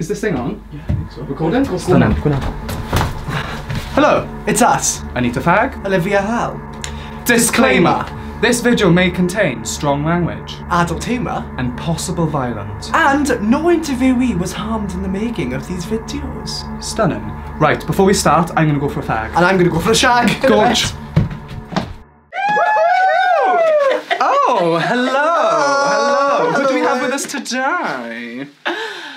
Is this thing on? Yeah, I think so. Recording? Go now, go now. Hello, it's us, Anita Fag. Olivia Hell. Disclaimer! This video may contain strong language Adult humour. and possible violence. And no interviewee was harmed in the making of these videos. Stunning. Right, before we start, I'm gonna go for a fag. And I'm gonna go for a shag. Gorge. Oh, hello. Hello. Who do we have with us today?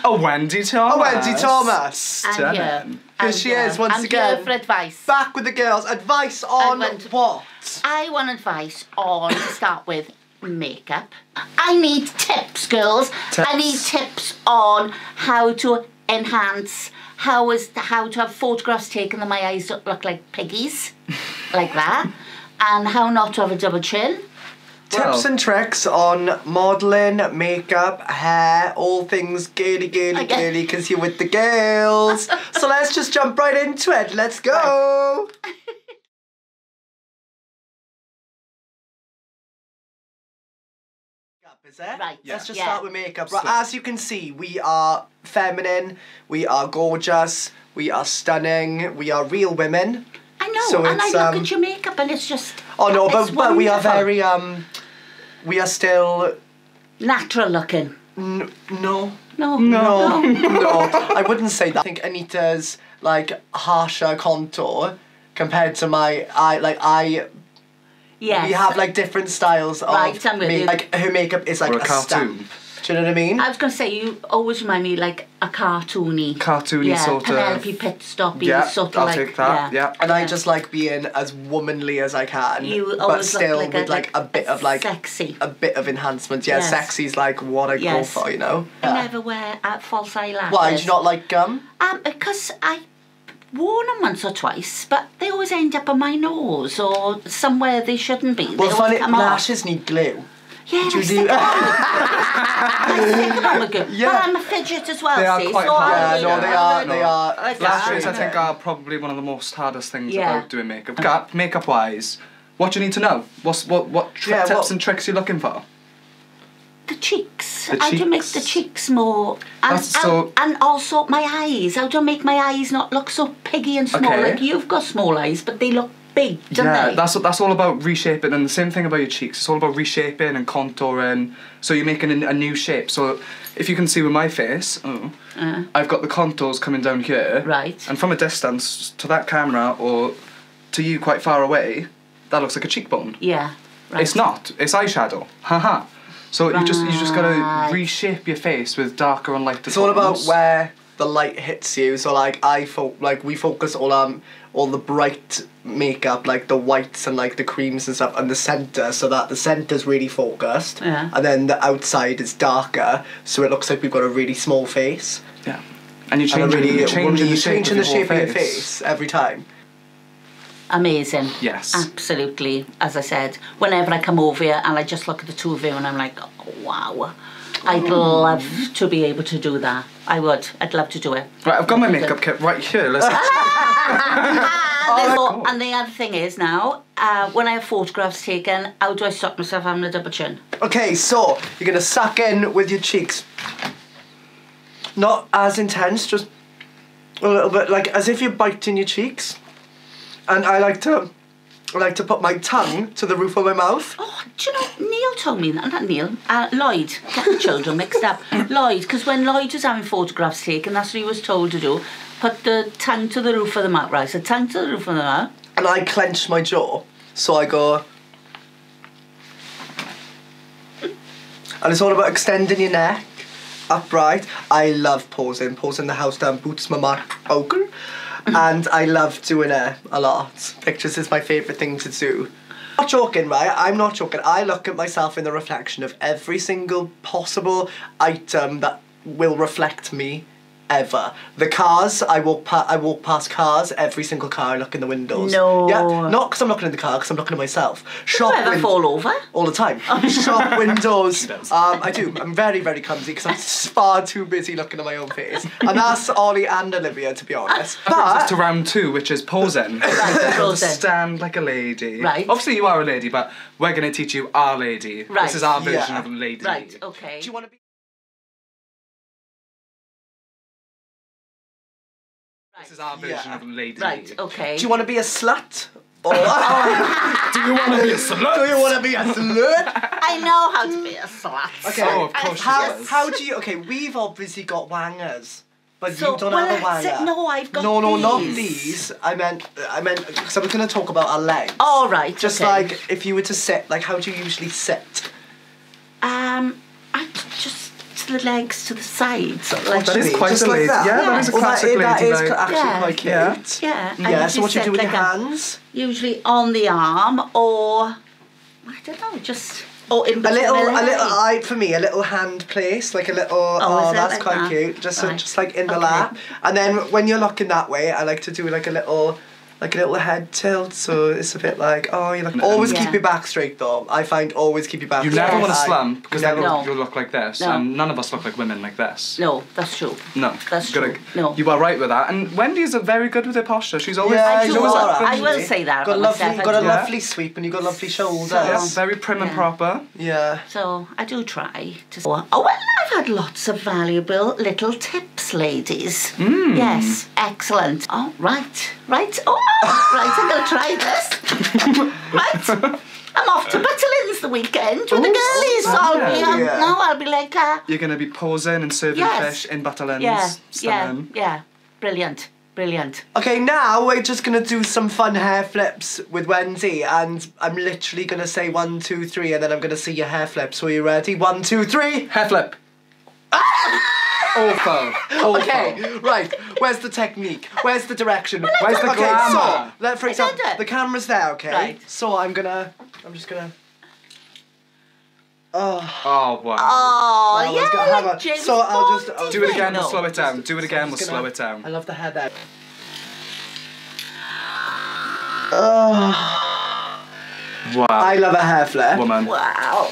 Oh, Wendy Thomas. Oh, Wendy Thomas. I'm Stunning. here. Here I'm she here. is once I'm again. here for advice. Back with the girls. Advice on I want- what? I want advice on to start with makeup. I need tips, girls. Tips. I need Tips. tips on how to enhance. How is how to have photographs taken that my eyes don't look like piggies, like that, and how not to have a double chin. Tips and tricks on modelling, makeup, hair, all things girly, girly, Okay. girly, because you're with the girls. so let's just jump right into it. Let's go. Is it? Right, Let's just yeah. start with makeup. Right, as you can see, we are feminine, we are gorgeous, we are stunning, we are real women. I know, So and I look um, at your makeup and it's just. Oh no, but, but we are very um, we are still natural looking. n- no. No, No, no, I wouldn't say that. I think Anita's like harsher contour compared to my I like I Yes. we have like different styles of Right, I'm with ma- you. like her makeup is like Or a a, cartoon. stamp. Do you know what I mean? I was gonna say you always remind me like a cartoony, Cartoony yeah, sort of- Penelope Pitstop. Yeah, sort of I'll like, take that. Yeah. and I just like being as womanly as I can, You but still look like with a, like a bit of like sexy. a bit of enhancement. Yeah, Yes. sexy's like what I Yes. go for, you know. I never wear uh, false eyelashes. Why do you not like gum? Um, because I worn them once or twice, but they always end up on my nose or somewhere they shouldn't be. Well, they funny, come off. lashes need glue. Yeah, Do you do? them on. I stick them on good. Yeah. But I'm a fidget as well. They are see, quite so hard. Yeah, no, they are. They are. Like Lashes, I think, are probably one of the most hardest things Yeah. about doing makeup. Ga- makeup wise, what do you need to know? What's what what tri- Yeah, tips what- and tricks you're looking for? The cheeks. The How to make the cheeks more. And, That's so- and, and also my eyes. How to make my eyes not look so piggy and small. Okay. Like you've got small eyes, but they look big, don't yeah, they? that's that's all about reshaping, and the same thing about your cheeks. It's all about reshaping and contouring. So you're making a, a new shape. So if you can see with my face, oh, Uh, I've got the contours coming down here. Right. And from a distance to that camera or to you quite far away, that looks like a cheekbone. yeah. Right. It's not. It's eyeshadow. Haha. So you just you just gotta reshape your face with darker and lighter It's all about where the light hits you. So like I fo- like we focus all um all the bright makeup, like the whites and like the creams and stuff, and the center, so that the center's really focused. Yeah. And then the outside is darker, so it looks like we've got a really small face. Yeah. And you're changing, really, you're changing really the shape, changing of, the your shape of your face every time. Amazing. Yes. Absolutely. As I said, whenever I come over here and I just look at the two of you and I'm like, oh, wow. I'd love to be able to do that. I would. I'd love to do it. Right, I've got my makeup kit right here. Let's And, Oh, and the other thing is now, uh, when I have photographs taken, how do I stop myself having a double chin? Okay, so you're gonna suck in with your cheeks. Not as intense, just a little bit, like as if you're biting your cheeks. And I like to, I like to put my tongue to the roof of my mouth. Oh, do you know, Neil told me that, not Neil, uh, Lloyd, get the children mixed up. Lloyd, because when Lloyd was having photographs taken, that's what he was told to do. Put the tongue to the roof of the mouth, right? So tongue to the roof of the mouth. And I clench my jaw, so I go. And it's all about extending your neck upright. I love posing, posing the house down, boots my mark, oaken. And I love doing it a lot. Pictures is my favourite thing to do. Not joking, right? I'm not joking. I look at myself in the reflection of every single possible item that will reflect me ever. The cars, I walk pa- I walk past cars, every single car I look in the windows. No. Yeah, not because I'm looking in the car, because I'm looking at myself. Shop Do you ever win- fall over? all the time. Shop windows. Um, I do. I'm very, very clumsy because I'm s- far too busy looking at my own face. And that's Ollie and Olivia, to be honest. That brings us But to round two, which is posing. Right, posing. Stand like a lady. Right. Obviously, you are a lady, but we're going to teach you our lady. Right. This is our version Yeah. of a lady. Right, okay. do you want to be? This is our version Yeah. of Lady. Right, okay. Do you want to be a slut? Or Do you want to be a slut? do you want to be a slut? I know how to be a slut. Okay. Oh, of course she How, does. how do you? Okay, we've obviously got wangers, but So, you don't well, have a that's it. wanger. No, I've got these. No, no, not these. these. I meant, I meant, because I was going to talk about our legs. All right. Just okay. like if you were to sit, like how do you usually sit? Um, I just the legs to the sides. Oh, like, that is quite Just a like that. yeah, that is a Well, classic that, lady That is vibe. actually Yeah. quite cute. Yeah. yeah. I Yeah, so what you do with like your a- hands? Usually on the arm or I don't know, just or in A little, the a little, I for me, a little hand place, like a little. Oh, Oh, that's like quite that? cute. Just, so, just like in the Okay. lap, and then when you're looking that way, I like to do like a little, like a little head tilt. So it's a bit like, oh, you look. Always Yeah. keep your back straight though. I find always keep your back. You straight. never want to I- slump because then No. you'll look like this, No. and none of us look like women like this. No, that's true. No, That's you gotta- true. No. you are right with that. And Wendy's are very good with her posture. She's always, Yeah, I she's always all right. I will say that Got a lovely, myself. Got a do. lovely sweep, and you've got lovely shoulders. Yeah, So- very prim and proper. Yeah. So I do try to. Oh well, I've had lots of valuable little tips, ladies. Hmm. Yes, excellent. Oh right, right. Oh right, I'm gonna try this. right, I'm off to Butterlands the weekend with the Ooh, girlies. So I'll be, um, yeah. no, I'll be like, uh, You're gonna be posing and serving Yes. fish in Butterlands. yeah, yeah, yeah, brilliant, brilliant. Okay, now we're just gonna do some fun hair flips with Wendy, and I'm literally gonna say one, two, three, and then I'm gonna see your hair flip. So are you ready? One, two, three. Hair flip. Awful. Awful. Okay, right. Where's the technique? Where's the direction? Where's the okay, glamour? so let, for example, it. the camera's there. Okay, Right. so I'm gonna, I'm just gonna. Oh, Oh wow. Oh Well, I was yeah, gonna have a- James so I'll just- I'll Do it isn't again. We'll slow it down. Do it again. We'll slow gonna- it down. I love the hair there. Oh, Wow. I love a hair flip. Woman. Wow.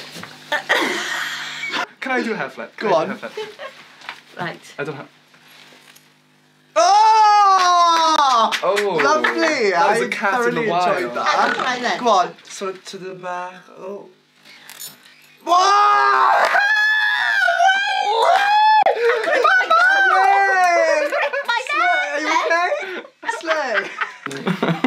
Can I do a hair flip? Go I on. do a hair flip? Right. I don't have. Oh! Lovely! That was I a cat in thoroughly the wild. enjoyed that. will try then. Go on. So to the back. Oh. Wow! Slay! Slay! Are you okay? Slay.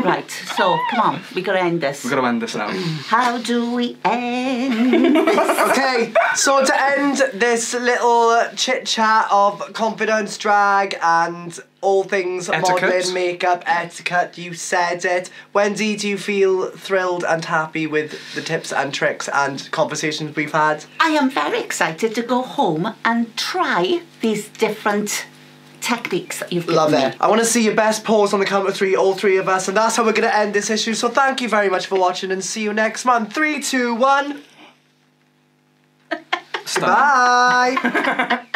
Right, so come on, we gotta end this. We're gonna end this now. How do we end this? Okay, so to end this little chit chat of confidence, drag, and all things Etiquette. modelling, makeup, etiquette, you said it. Wendy, do you feel thrilled and happy with the tips and tricks and conversations we've had? I am very excited to go home and try these different techniques that you've given Love me. it. I want to see your best pose on the count of three, all three of us, and that's how we're going to end this issue. So thank you very much for watching, and see you next month. Three, two, one. Bye.